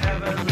heavenly.